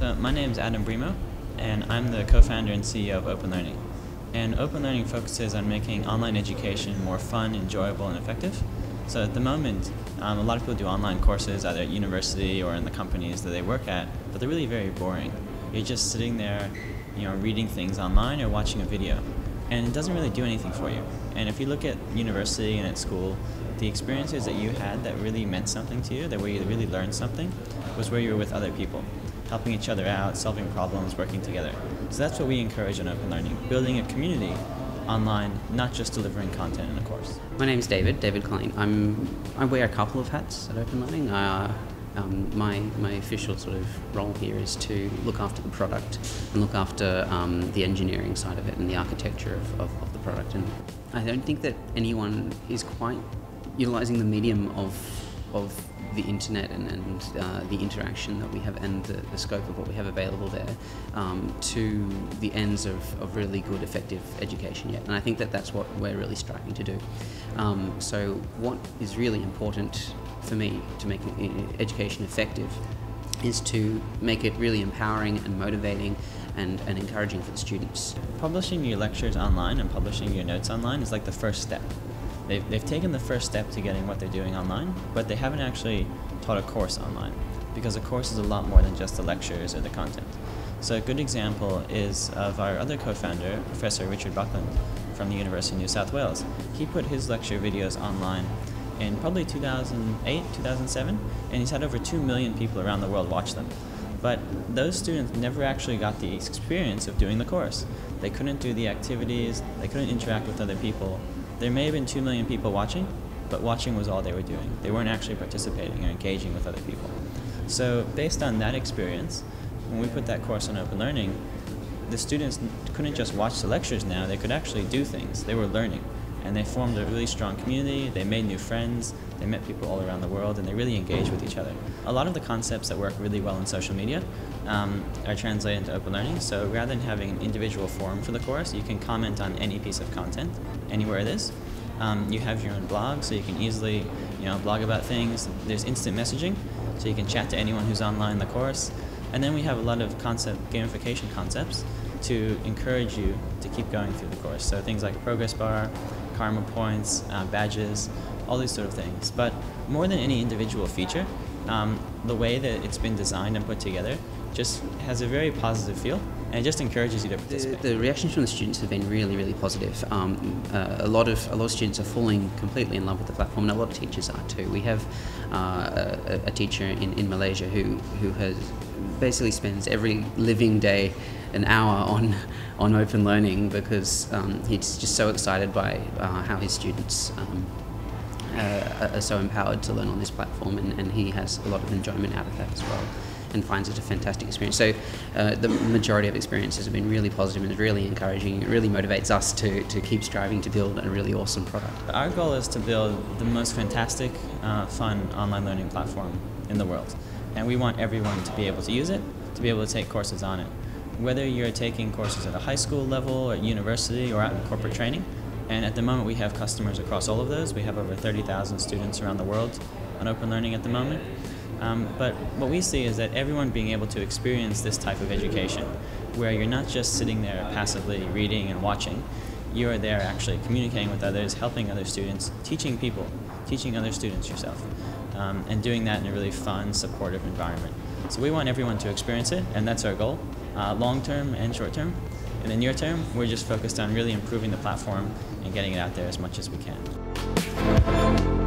So my name is Adam Brimo, and I'm the co-founder and CEO of Open Learning. And Open Learning focuses on making online education more fun, enjoyable, and effective. So at the moment, um, a lot of people do online courses either at university or in the companies that they work at, but they're really very boring. You're just sitting there, you know, reading things online or watching a video, and it doesn't really do anything for you. And if you look at university and at school, the experiences that you had that really meant something to you, that where you really learned something, was where you were with other people, helping each other out, solving problems, working together. So that's what we encourage in Open Learning, building a community online, not just delivering content in a course. My name is David, David Collien. I'm, I wear a couple of hats at Open Learning. Uh, um, my, my official sort of role here is to look after the product and look after um, the engineering side of it and the architecture of, of, of the product. And I don't think that anyone is quite utilizing the medium of of the internet and, and uh, the interaction that we have and the, the, scope of what we have available there um, to the ends of, of really good effective education yet and I think that that's what we're really striving to do um, so what is really important for me to make education effective is to make it really empowering and motivating and, and encouraging for the students. Publishing your lectures online and publishing your notes online is like the first step. They've, they've taken the first step to getting what they're doing online, but they haven't actually taught a course online because a course is a lot more than just the lectures or the content. So a good example is of our other co-founder, Professor Richard Buckland from the University of New South Wales. He put his lecture videos online in probably 2008, 2007, and he's had over 2 million people around the world watch them. But those students never actually got the experience of doing the course. They couldn't do the activities, they couldn't interact with other people. There may have been 2 million people watching, but watching was all they were doing. They weren't actually participating or engaging with other people. So based on that experience, when we put that course on Open Learning, the students couldn't just watch the lectures now, they could actually do things. They were learning and they formed a really strong community. They made new friends. They met people all around the world, and they really engaged with each other. A lot of the concepts that work really well in social media um, are translated into open learning. So rather than having an individual forum for the course, you can comment on any piece of content anywhere it is. Um, you have your own blog, so you can easily, you know, blog about things. There's instant messaging, so you can chat to anyone who's online in the course. And then we have a lot of concept gamification concepts to encourage you to keep going through the course. So things like progress bar, karma points, uh, badges, all these sort of things. But more than any individual feature, um, the way that it's been designed and put together just has a very positive feel and it just encourages you to participate. The, the reactions from the students have been really, really positive. Um, uh, a lot of a lot of students are falling completely in love with the platform, and a lot of teachers are too. We have uh, a, a, teacher in, in Malaysia who who has basically spends every living day an hour on on open learning because um, he's just so excited by uh, how his students um, uh, are so empowered to learn on this platform, and, and he has a lot of enjoyment out of that as well and finds it a fantastic experience. So uh, the majority of experiences have been really positive and really encouraging. It really motivates us to, to keep striving to build a really awesome product. Our goal is to build the most fantastic, uh, fun online learning platform in the world. And we want everyone to be able to use it, to be able to take courses on it whether you're taking courses at a high school level or at university or out in corporate training. And at the moment, we have customers across all of those. We have over 30,000 students around the world on Open Learning at the moment. Um, but what we see is that everyone being able to experience this type of education, where you're not just sitting there passively reading and watching, you are there actually communicating with others, helping other students, teaching people, teaching other students yourself, um, and doing that in a really fun, supportive environment. So we want everyone to experience it, and that's our goal uh, long term and short term. In the near term, we're just focused on really improving the platform and getting it out there as much as we can.